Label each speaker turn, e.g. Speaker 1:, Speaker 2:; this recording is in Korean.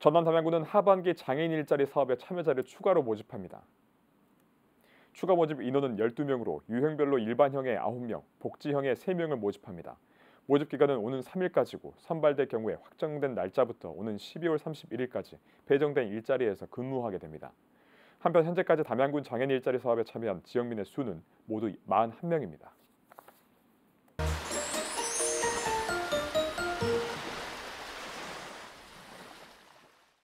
Speaker 1: 전남 담양구는 하반기 장애인 일자리 사업에 참여자를 추가로 모집합니다. 추가 모집 인원은 12명으로 유형별로 일반형에 9명, 복지형에 3명을 모집합니다. 모집 기간은 오는 3일까지고 선발될 경우에 확정된 날짜부터 오는 12월 31일까지 배정된 일자리에서 근무하게 됩니다. 한편 현재까지 담양군 장애인 일자리 사업에 참여한 지역민의 수는 모두 41명입니다.